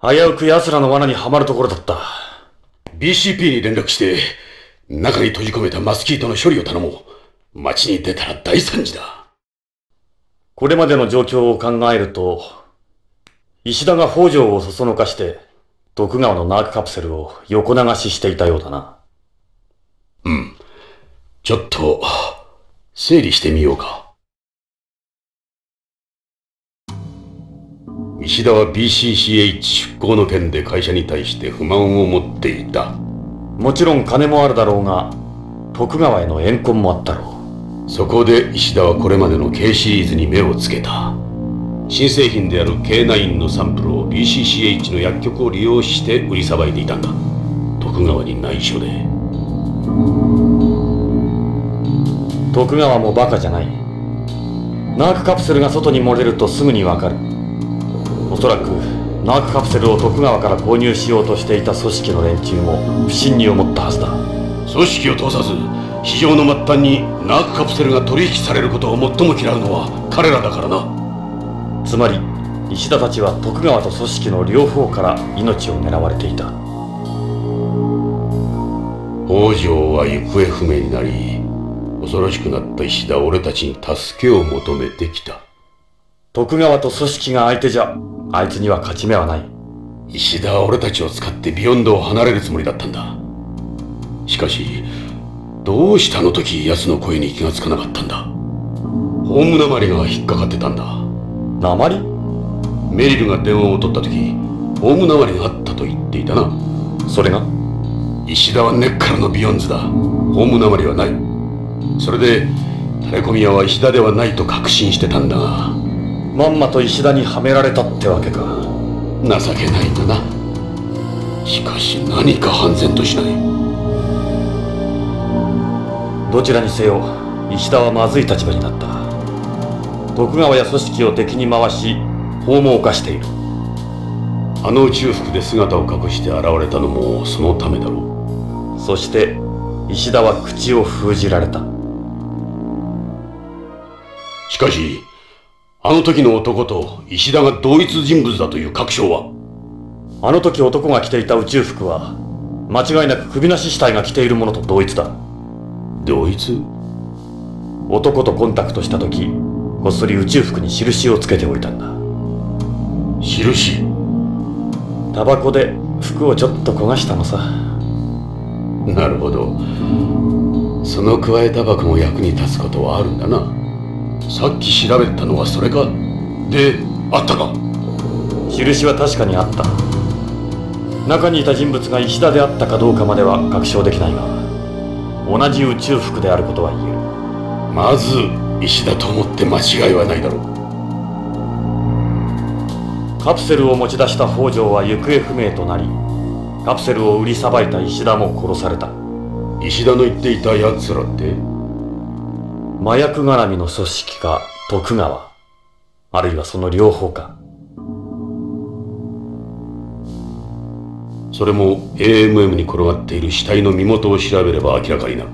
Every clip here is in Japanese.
危うく奴らの罠にはまるところだった。BCP に連絡して、中に閉じ込めたマスキートの処理を頼もう。街に出たら大惨事だ。これまでの状況を考えると、石田が北条をそそのかして、徳川のナークカプセルを横流ししていたようだな。うん。ちょっと、整理してみようか。石田は BCCH 出向の件で会社に対して不満を持っていた。もちろん金もあるだろうが、徳川への怨恨もあったろう。そこで石田はこれまでの K シリーズに目をつけた。新製品である K9 のサンプルを BCCH の薬局を利用して売りさばいていたんだ。徳川に内緒で。徳川もバカじゃない。ナークカプセルが外に漏れるとすぐにわかるおそらくナークカプセルを徳川から購入しようとしていた組織の連中も不審に思ったはずだ。組織を通さず市場の末端にナークカプセルが取引されることを最も嫌うのは彼らだからな。つまり石田たちは徳川と組織の両方から命を狙われていた。北条は行方不明になり恐ろしくなった石田は俺たちに助けを求めてきた。徳川と組織が相手じゃあいつには勝ち目はない。石田は俺たちを使ってビヨンドを離れるつもりだったんだ。しかしどうしてあの時奴の声に気がつかなかったんだ。ホームなまりが引っかかってたんだ。鉛？メリルが電話を取った時ホームなまりがあったと言っていたな。それが？石田は根っからのビヨンズだ。ホームなまりはない。それでタレコミ屋は石田ではないと確信してたんだ。がまんまと石田にはめられたってわけか。情けないんだな。しかし何か判然としない。どちらにせよ石田はまずい立場になった。徳川や組織を敵に回し法も犯している。あの宇宙服で姿を隠して現れたのもそのためだろう。そして石田は口を封じられた。しかしあの時の男と石田が同一人物だという確証は？あの時男が着ていた宇宙服は間違いなく首なし死体が着ているものと同一だ。同一？男とコンタクトした時こっそり宇宙服に印をつけておいたんだ。印？タバコで服をちょっと焦がしたのさ。なるほど。そのくわえタバコも役に立つことはあるんだなさっき調べたのはそれか？であったか？印は確かにあった。中にいた人物が石田であったかどうかまでは確証できないが同じ宇宙服であることは言える。まず石だと思って間違いはないだろう。カプセルを持ち出した北条は行方不明となりカプセルを売りさばいた石田も殺された。石田の言っていた奴らって麻薬絡みの組織か徳川あるいはその両方か。それも AMM に転がっている死体の身元を調べれば明らかになる。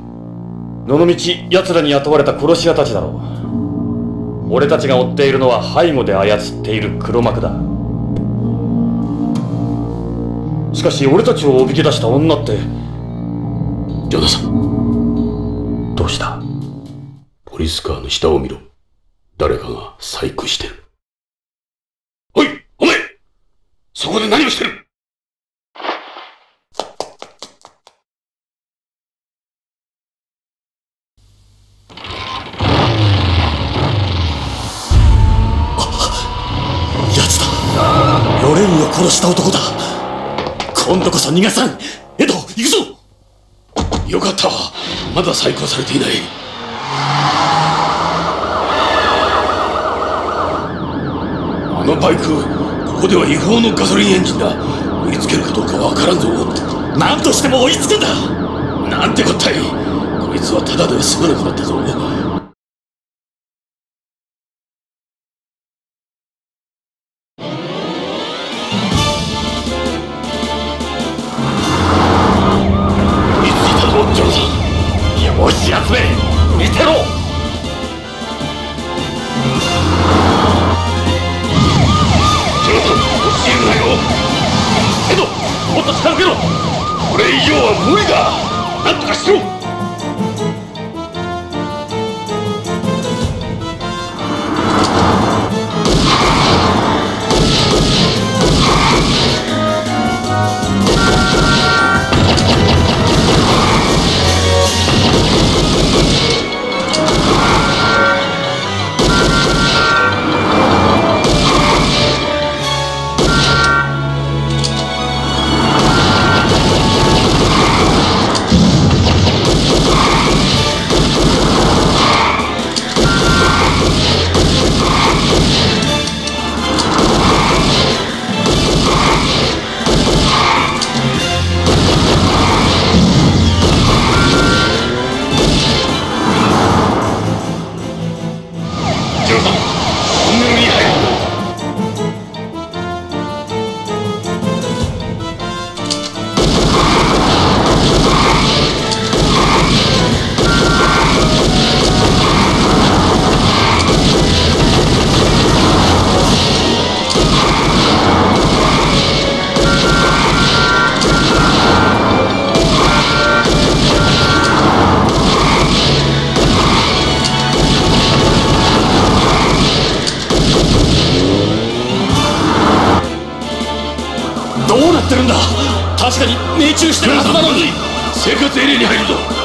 野の道奴らに雇われた殺し屋たちだろう。俺たちが追っているのは背後で操っている黒幕だ。しかし俺たちをおびき出した女ってジョナサンどうした？ポリスカーの下を見ろ。誰かが細工してる。おいお前そこで何をしてる！殺した男だ。今度こそ逃がさん。エド行くぞ！よかったまだ再興されていないあのバイクここでは違法のガソリンエンジンだ。追いつけるかどうかわからんぞ。何としても追いつけんだ。なんてこったいこいつはただでは済まなくなったぞ。確かに命中してるはずなのに。生活エリアに入るぞ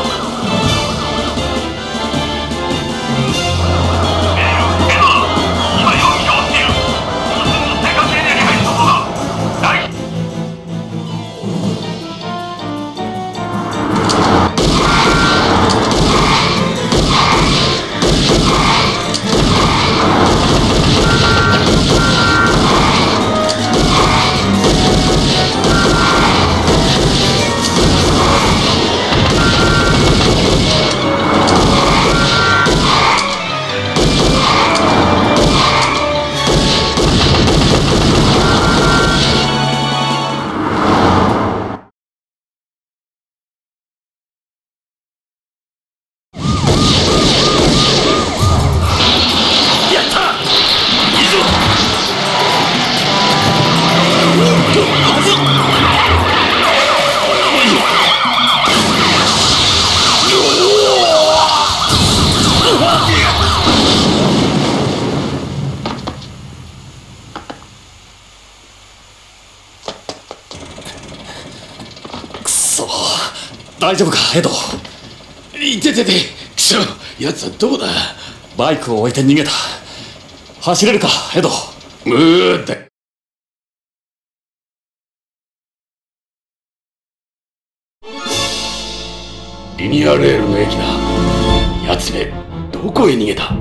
大丈夫かエド？いてててくそ奴はどこだ？バイクを置いて逃げた。走れるかエド？無理だリニアレールの駅だ。奴めどこへ逃げた？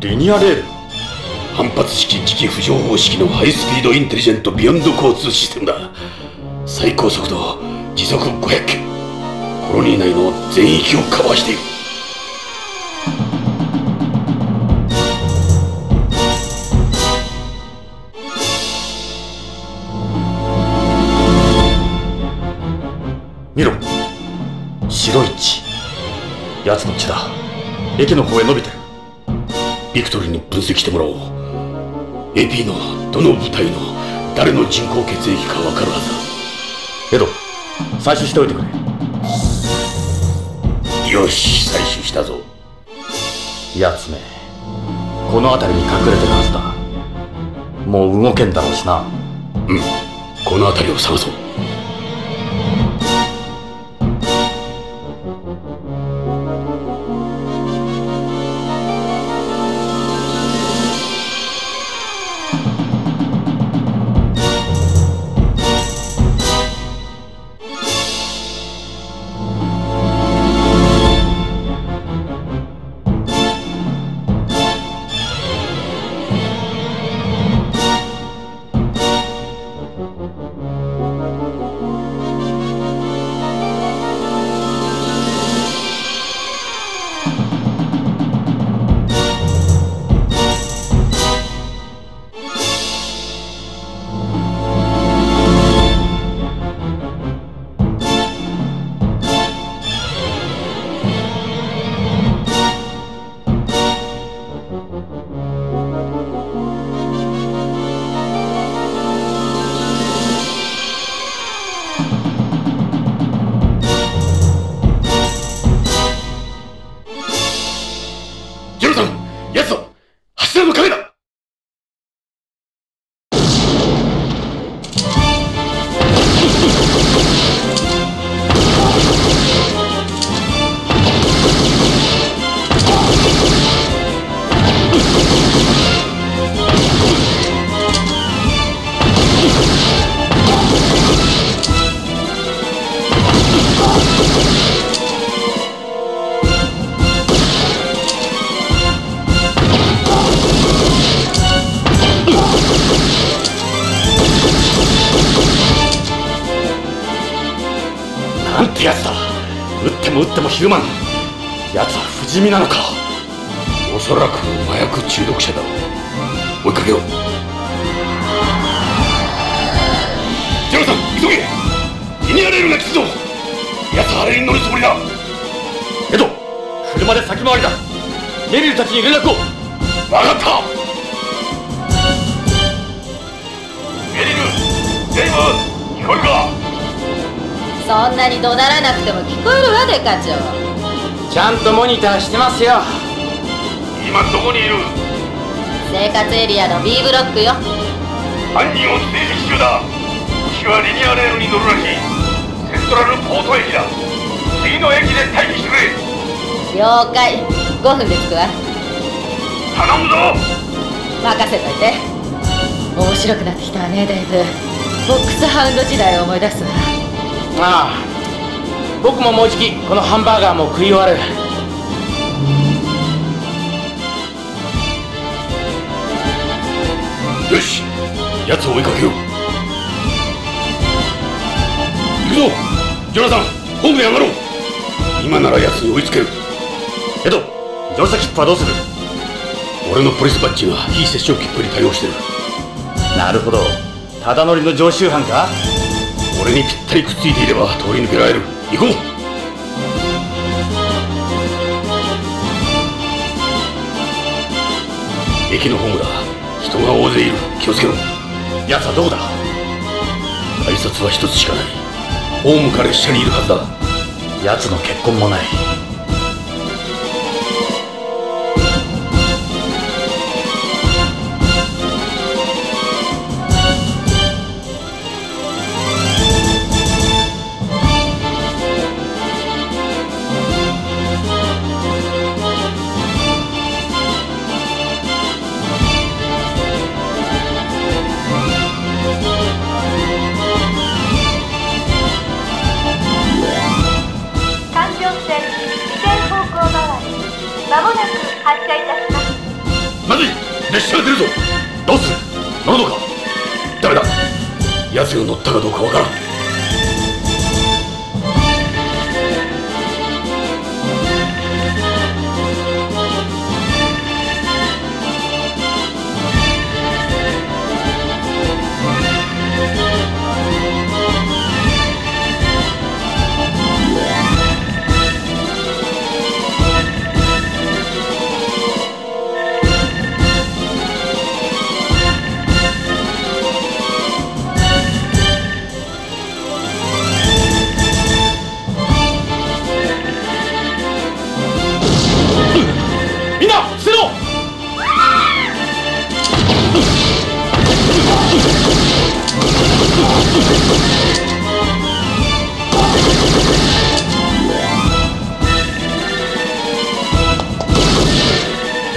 リニアレール？反発式磁気浮上方式のハイスピードインテリジェントビヨンド交通システムだ。最高速度時速500キロ。コロニー内の全域をカバーしている。見ろ。白い血。奴の血だ。駅の方へ伸びてる。ビクトリーに分析してもらおう。AP のどの部隊の誰の人工血液か分かるはずエド採取しておいてくれ。だよし採取したぞ。奴めこの辺りに隠れてるはずだ。もう動けんだろうしな。うんこの辺りを探そう。なんてやつだ撃っても撃ってもヒルマン。奴は不死身なのか。おそらく麻薬中毒者だ追いかけよう。ジェロさん急げ！リニアレールが来るぞ奴はあれに乗るつもりだ。エド車で先回りだ。ネビルたちに連絡を。分かった。メリルデイブ聞こえるか？そんなに怒鳴らなくても聞こえるわデカ長。ちゃんとモニターしてますよ。今どこにいる？生活エリアの B ブロックよ。犯人を追跡中だ。敵はリニアレールに乗るらしい。セントラルポート駅だ。次の駅で待機してくれ。了解。5分で着くわ。頼むぞ。任せといて。面白くなってきたわねデイブボックスハウンド時代を思い出すわああ。僕ももうじきこのハンバーガーも食い終わる。よし。奴を追いかけよう。行くぞ。ジョナサンホームで上がろう。今なら奴に追いつける。エド乗車切符はどうする？俺のポリスバッジが非接触切符に対応してる。なるほど。ただ乗りの常習犯か？俺にぴったりくっついていれば通り抜けられる。行こう。駅のホームだ。人が大勢いる。気をつけろ。奴はどこだ？挨拶は一つしかない。ホームか列車にいるはずだ。奴の結婚もない。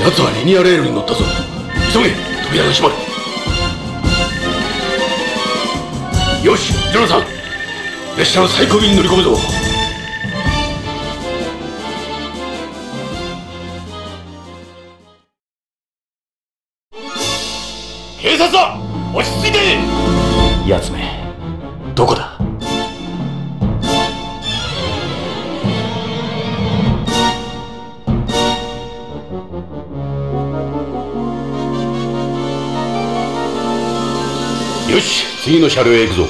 奴はリニアレールに乗ったぞ。急げ扉が閉まる。よしジョナサン列車の最後尾に乗り込むぞ。車両へ行くぞ。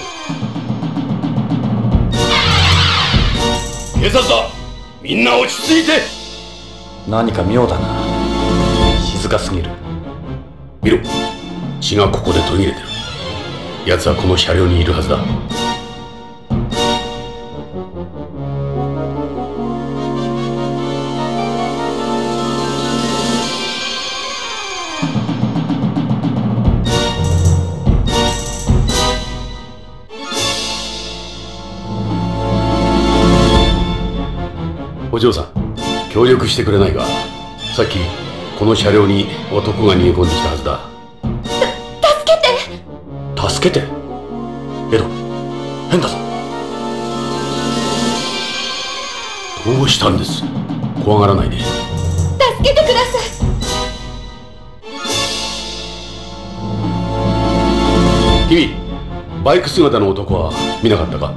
警察だ。みんな落ち着いて。何か妙だな。静かすぎる。見ろ。血がここで途切れてる。奴はこの車両にいるはずだお嬢さん協力してくれないか？さっきこの車両に男が逃げ込んできたはずだ。助けて！エド変だぞ。どうしたんです？怖がらないで。助けてください！君バイク姿の男は見なかったか？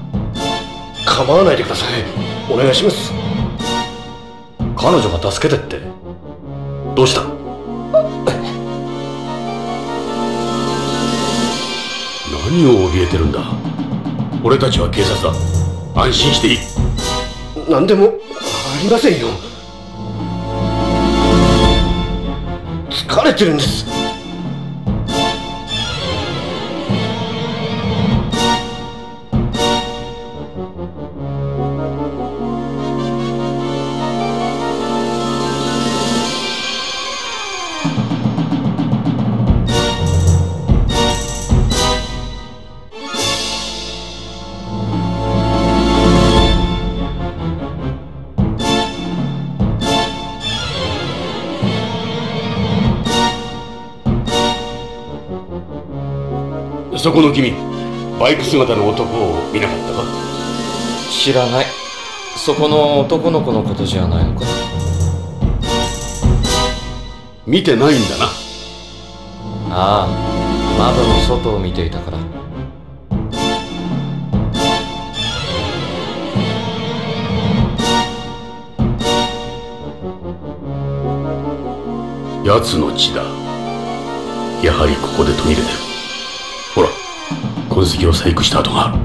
構わないでください。お願いします彼女が助けてって。どうした？何を怯えてるんだ？俺たちは警察だ。安心していい。何でもありませんよ。疲れてるんですそこの君バイク姿の男を見なかったか？知らない。そこの男の子のことじゃないのか？見てないんだな。ああ窓の外を見ていたから。奴の血だ。やはりここで途切れてる痕跡を細工した跡がある。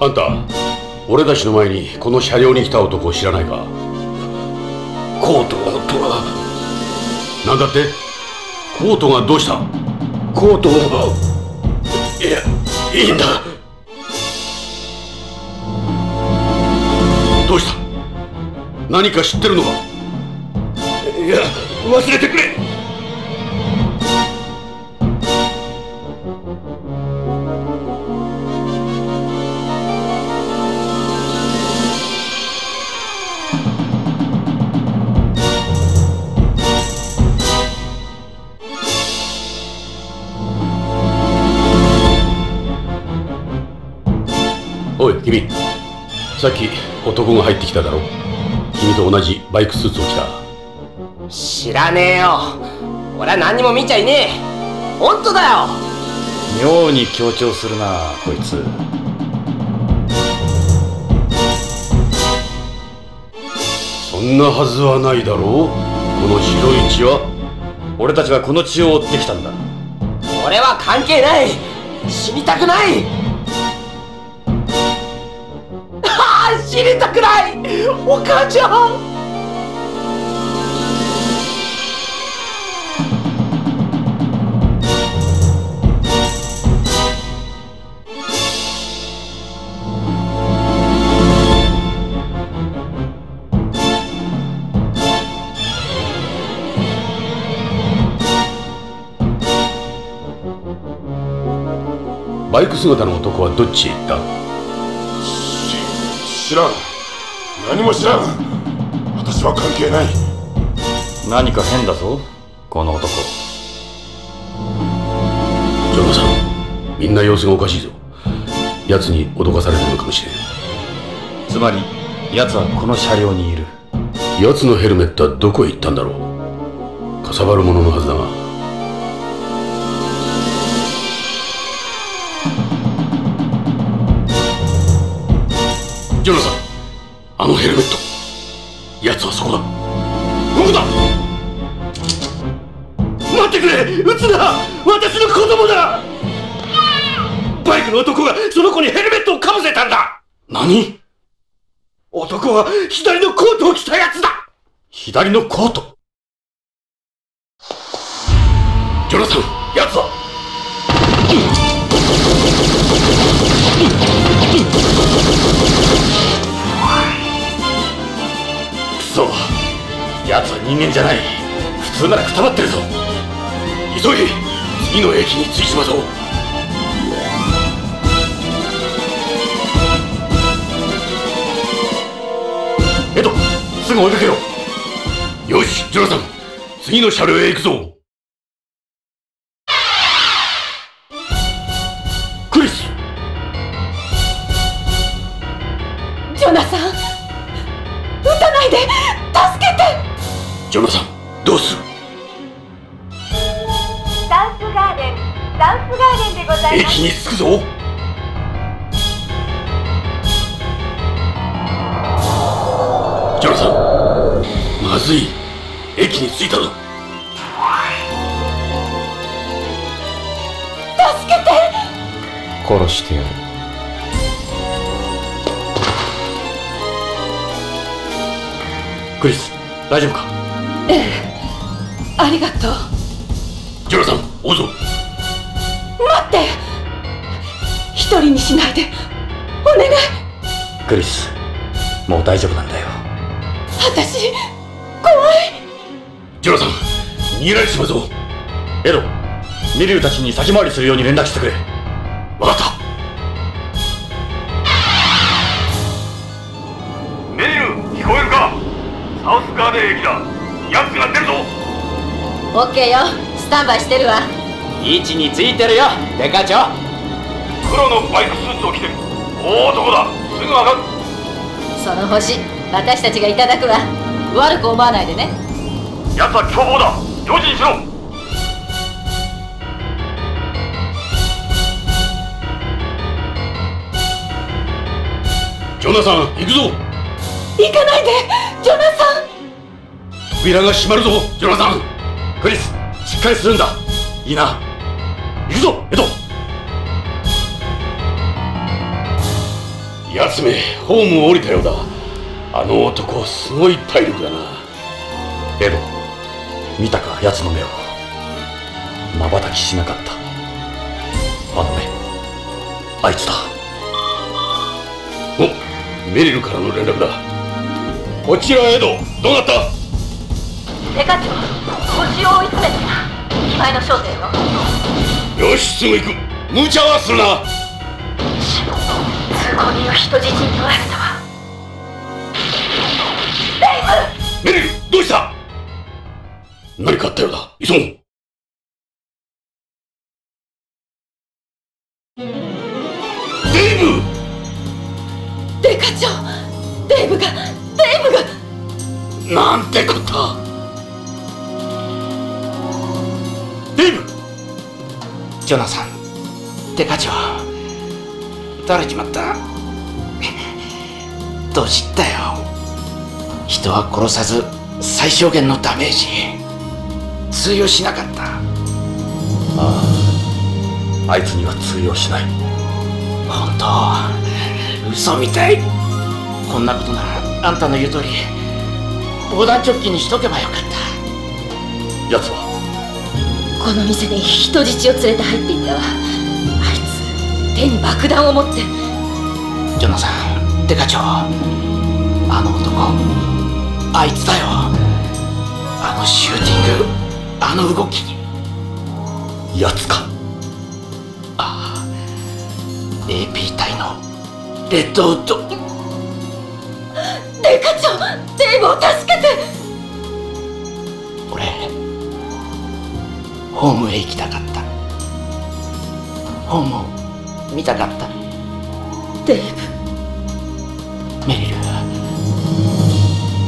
あんた俺たちの前にこの車両に来た男を知らないか？コートとはなんだって？コートがどうした？コートいやいいんだ何か知ってるのか？いや忘れてくれ。おい君。さっき男が入ってきただろ？君と同じバイクスーツを着た。知らねえよ。俺は何にも見ちゃいねえ。本当だよ。妙に強調するなこいつ。そんなはずはないだろう。この白い血は。俺たちはこの血を追ってきたんだ。俺は関係ない。死にたくないああ死にたくない。お母ちゃん。バイク姿の男はどっちへ行った？知らん。何も知らん。私は関係ない。何か変だぞ。この男。ジョナサンみんな様子がおかしいぞ。奴に脅かされてるのかもしれん。つまり奴はこの車両にいる。奴のヘルメットはどこへ行ったんだろう。かさばるもののはずだがあのヘルメット。奴はそこだ。どこだ。待ってくれ。撃つな私の子供だ。バイクの男がその子にヘルメットをかぶせたんだ。何？男は左のコートを着たやつだ。左のコート。ジョナサン奴は。ソ奴は人間じゃない。普通ならくたばってるぞ。急げ。次の駅に着いちまぞ。エドすぐ追いかけろ。よしジョナサン。次の車両へ行くぞ。人にしないで。お願い。クリスもう大丈夫なんだよ。私怖い。ジョナサン逃げられてしまうぞ。エドミリュウたちに先回りするように連絡してくれ。分かった。メリル聞こえるか？サウスガーデン駅だ。奴が出るぞ。オッケーよ。スタンバイしてるわ。位置についてるよデカ長黒のバイクスーツを着てる。大男だ。すぐわかる。その星私たちがいただくわ。悪く思わないでね。奴は凶暴だ。用心しろ。ジョナサン行くぞ。行かないで。ジョナサン。扉が閉まるぞ。ジョナサンクリスしっかりするんだ。いいな。行くぞ。エド奴めホームを降りたようだ。あの男すごい体力だな。エド見たか奴の目を。瞬きしなかった。あの目あいつだ。おメリルからの連絡だ。こちらエドどうなった？デカ長星を追い詰めてた機前の焦点よよしすぐ行く。無茶はするな通行人を人質に取られたわ。メリルどうした？何かあったようだ。急ごう。デイブ！デカ長デイブがデイブが。なんてこったデイブ！ジョナサンデカ長撃たれちまった。どうしたよ。人は殺さず最小限のダメージ通用しなかった。あいつには通用しない。本当。嘘みたい。こんなことならあんたの言う通り防弾チョッキにしとけばよかった。奴は。この店に人質を連れて入っていったわ手に爆弾を持って。ジョナサンデカ長あの男あいつだよ。あのシューティングあの動き。奴か。ああ AP 隊のレッドウッド。デカ長デイブを助けて。俺ホームへ行きたかった。ホームを見たかった。デイメリル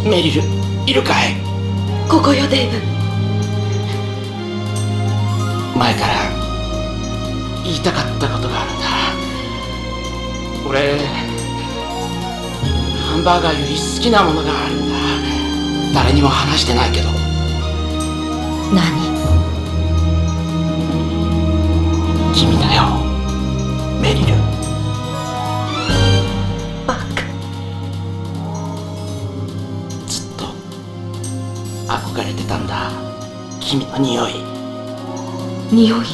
メリルいるかい？ブここよデイブ。前から言いたかったことがあるんだ。俺ハンバーガーより好きなものがあるんだ。誰にも話してないけど。何？君の匂い。匂い？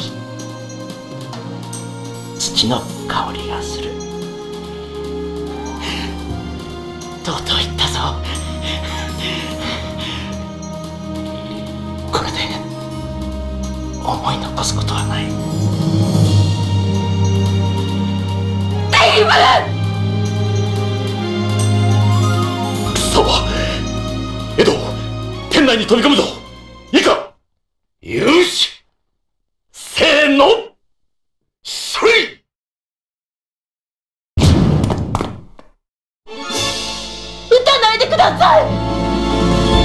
土の香りがする。とうとう言ったぞ。これで思い残すことはない。デイブ！クソエド店内に飛び込むぞ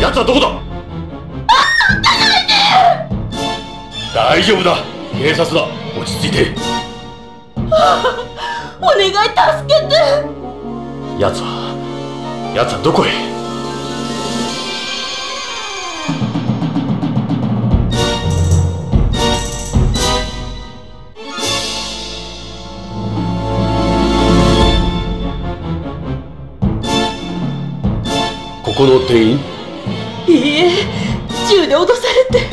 奴はどこだ？大丈夫だ警察だ落ち着いてお願い助けて奴は奴はどこへここの店員銃で脅されて。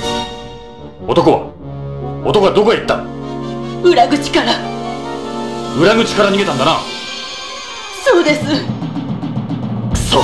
男は男はどこへ行った？裏口から。裏口から逃げたんだな。そうです。くそ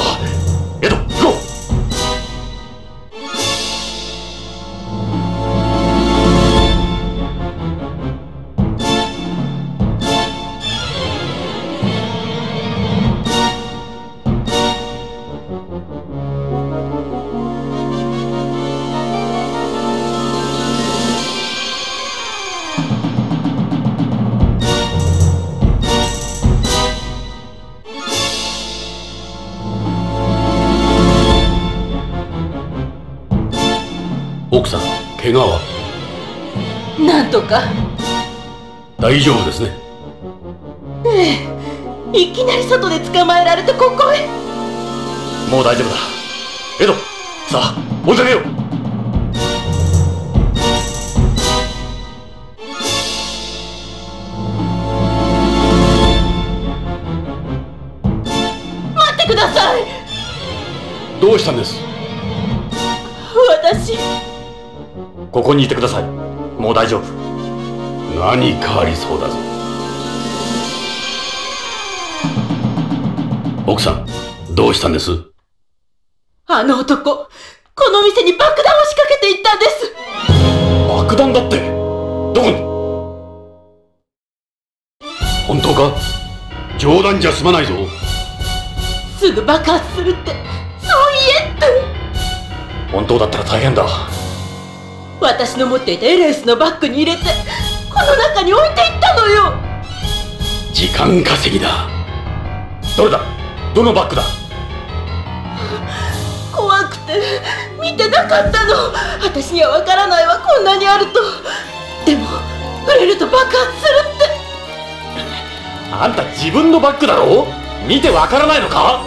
怪我は？なんとか。大丈夫ですね。ええ。いきなり外で捕まえられてここへ。うもう大丈夫だ。エドさあ追いかけよう。待ってください。どうしたんです？ここにいてください。もう大丈夫。何かありそうだぞ。奥さんどうしたんです？あの男この店に爆弾を仕掛けていったんです。爆弾だって？どこに？本当か？冗談じゃ済まないぞ。すぐ爆発するってそう言えって。本当だったら大変だ私の持っていたエレンスのバッグに入れてこの中に置いていったのよ。時間稼ぎだ。どれだ？どのバッグだ？怖くて見てなかったの。私にはわからないわこんなにあると。でも触れると爆発するって。あんた自分のバッグだろ？見てわからないのか？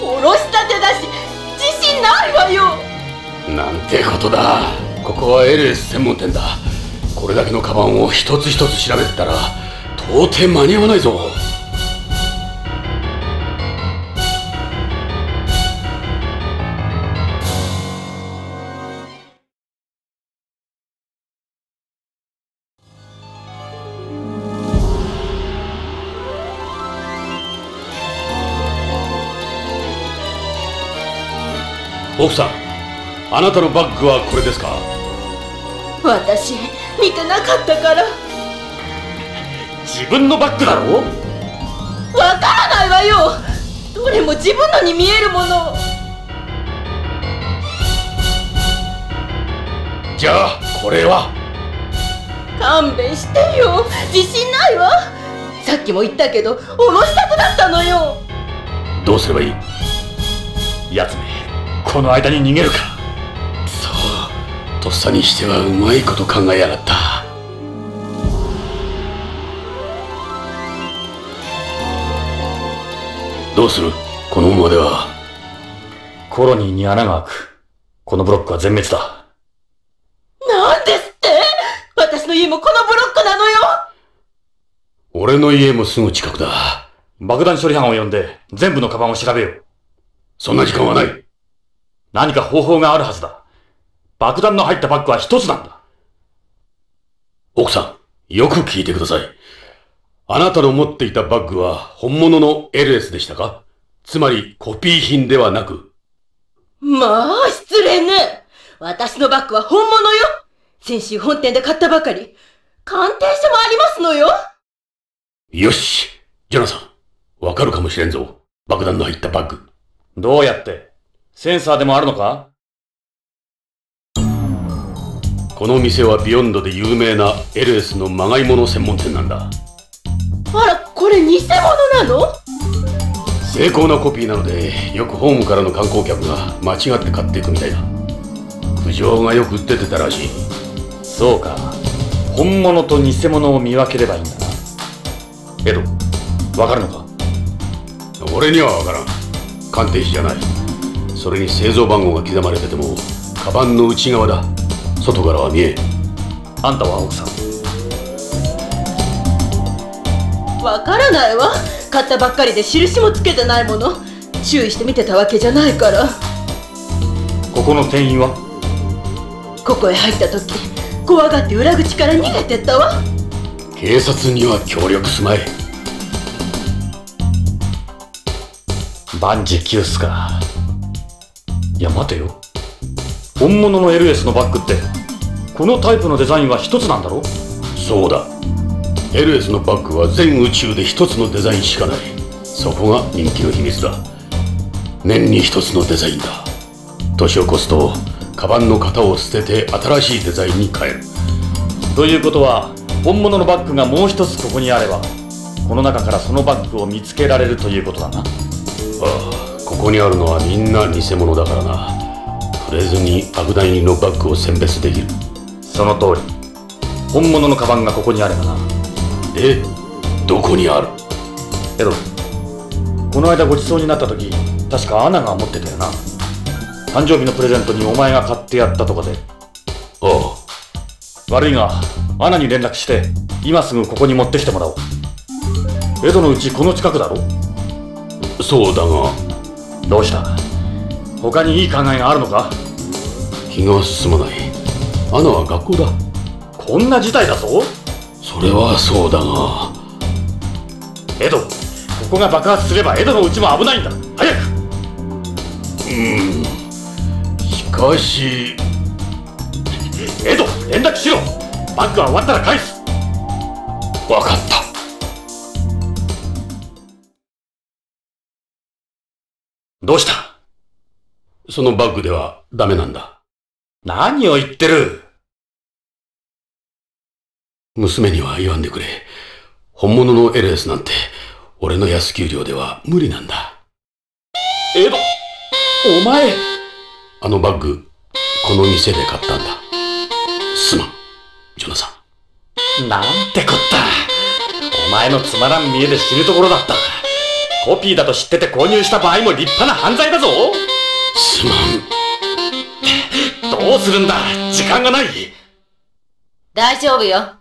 おろしたてだし自信ないわよ。なんてことだここは LS 専門店だ。これだけのカバンを一つ一つ調べてたら到底間に合わないぞ。奥さん。あなたのバッグはこれですか？私見てなかったから。自分のバッグだろ？わからないわよ。どれも自分のに見えるもの。じゃあこれは？勘弁してよ。自信ないわ。さっきも言ったけどおろしたてだったのよ。どうすればいい？奴めこの間に逃げるかとっさにしてはうまいこと考えやがった。どうする？このままでは。コロニーに穴が開く。このブロックは全滅だ。なんですって？私の家もこのブロックなのよ！俺の家もすぐ近くだ。爆弾処理班を呼んで全部のカバンを調べよう。そんな時間はない。何か方法があるはずだ爆弾の入ったバッグは一つなんだ。奥さんよく聞いてください。あなたの持っていたバッグは本物の LS でしたか？つまりコピー品ではなく。まあ失礼ね。私のバッグは本物よ。先週本店で買ったばかり。鑑定書もありますのよ。よしジョナサン。わかるかもしれんぞ。爆弾の入ったバッグ。どうやって？センサーでもあるのか？この店はビヨンドで有名な LS のまがいもの専門店なんだ。あらこれ偽物なの？精巧なコピーなのでよくホームからの観光客が間違って買っていくみたいだ。苦情がよく出てたらしい。そうか。本物と偽物を見分ければいいんだな。エドわかるのか？俺にはわからん。鑑定士じゃない。それに製造番号が刻まれててもカバンの内側だ外からは見えん。あんたは奥さん。わからないわ。買ったばっかりで印もつけてないもの。注意して見てたわけじゃないから。ここの店員は？ここへ入った時怖がって裏口から逃げてったわ。警察には協力すまい。万事休すか。いや待てよ本物の LS のバッグってこのタイプのデザインは一つなんだろ？そうだ。LS のバッグは全宇宙で一つのデザインしかない。そこが人気の秘密だ。年に一つのデザインだ。年を越すとカバンの型を捨てて新しいデザインに変える。ということは本物のバッグがもう一つここにあればこの中からそのバッグを見つけられるということだな。ああここにあるのはみんな偽物だからな触れずに爆弾入りのバッグを選別できる。その通り。本物のカバンがここにあればな。でどこにある？エドこの間ごちそうになった時確かアナが持ってたよな。誕生日のプレゼントにお前が買ってやったとかで。ああ。悪いがアナに連絡して今すぐここに持ってきてもらおう。エドのうちこの近くだろ？そうだが。どうした？他にいい考えがあるのか？気が進まない。アナは学校だ。こんな事態だぞ。それはそうだが。エドここが爆発すればエドのうちも危ないんだ。早く。しかし。エド連絡しろ。バッグは終わったら返す。分かった。どうした？そのバッグではダメなんだ何を言ってる？娘には言わんでくれ。本物の LS なんて俺の安給料では無理なんだ。エドお前！あのバッグこの店で買ったんだ。すまんジョナサン。なんてこった！お前のつまらん見えで死ぬところだった。コピーだと知ってて購入した場合も立派な犯罪だぞ。すまんどうするんだ？時間がない。大丈夫よ。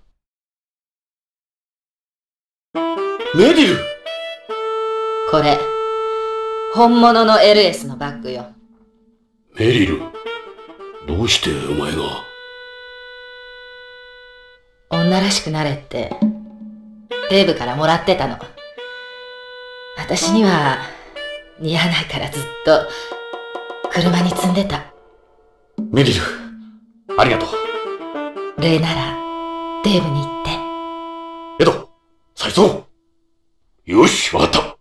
メディル。これ本物の LS のバッグよ。メリル。どうしてお前が？女らしくなれってデーブからもらってたの。私には似合わないからずっと車に積んでたメディルありがとう。礼ならデーブに言って。エド再造。よしわかっ